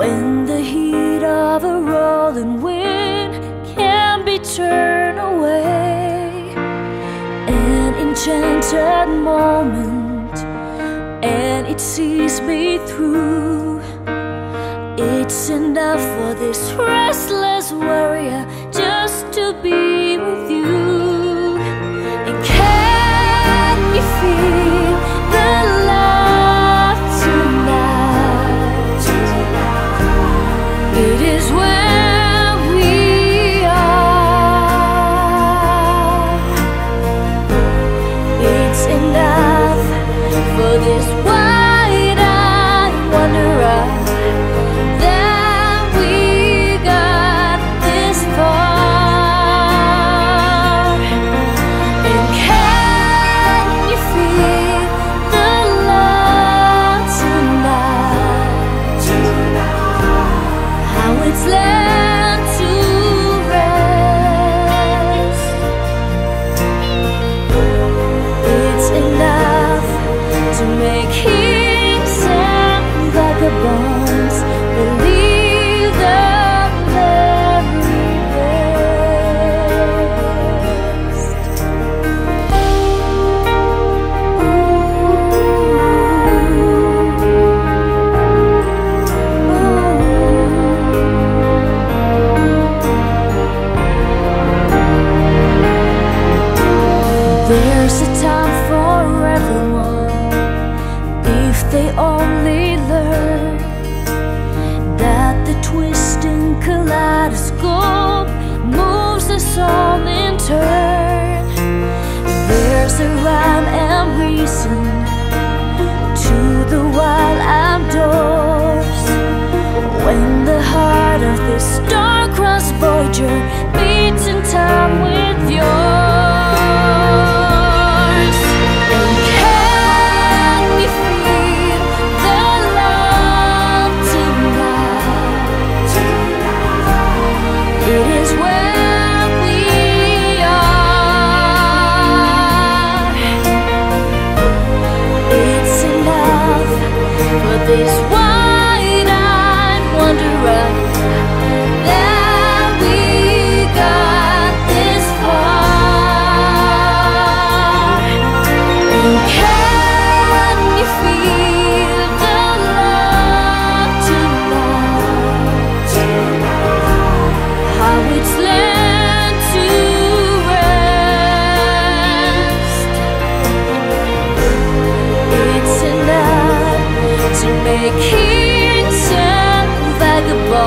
When the heat of a rolling wind can be turned away, an enchanted moment, and it sees me through. It's enough for this restless warrior just to be with you. It is where There's a time for everyone. If they only learn That the twisting kaleidoscope Moves us all in turn. There's a rhyme and reason To the wild outdoors. When the heart of this star-crossed Voyager Beats in time